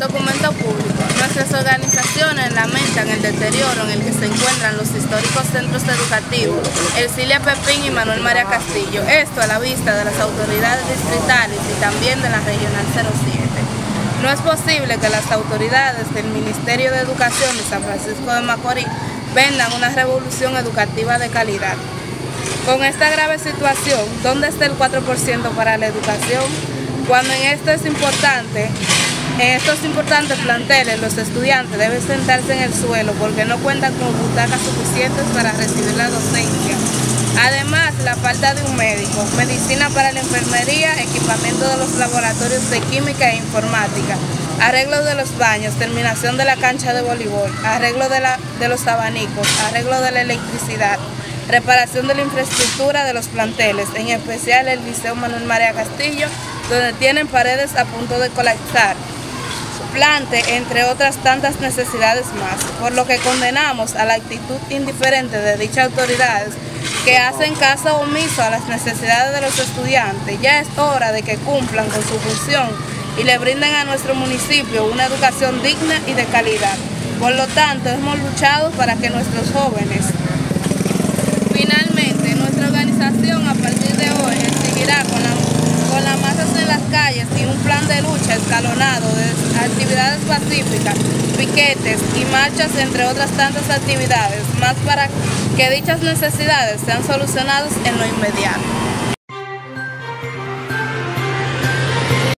Documento público. Nuestras organizaciones lamentan el deterioro en el que se encuentran los históricos centros educativos Ercilia Pepín y Manuel María Castillo. Esto a la vista de las autoridades distritales y también de la Regional 07. No es posible que las autoridades del Ministerio de Educación de San Francisco de Macorís vendan una revolución educativa de calidad. Con esta grave situación, ¿dónde está el 4% para la educación? Cuando en esto es importante en estos importantes planteles, los estudiantes deben sentarse en el suelo porque no cuentan con butacas suficientes para recibir la docencia. Además, la falta de un médico, medicina para la enfermería, equipamiento de los laboratorios de química e informática, arreglo de los baños, terminación de la cancha de voleibol, arreglo de, de los abanicos, arreglo de la electricidad, reparación de la infraestructura de los planteles, en especial el Liceo Manuel María Castillo, donde tienen paredes a punto de colapsar, plante, entre otras tantas necesidades más, por lo que condenamos a la actitud indiferente de dichas autoridades que hacen caso omiso a las necesidades de los estudiantes. Ya es hora de que cumplan con su función y le brinden a nuestro municipio una educación digna y de calidad. Por lo tanto, hemos luchado para que nuestros jóvenes... Finalmente, nuestra organización a partir de hoy seguirá con la con las masas en las calles y un plan de lucha escalonado actividades pacíficas, piquetes y marchas, entre otras tantas actividades, más para que dichas necesidades sean solucionadas en lo inmediato.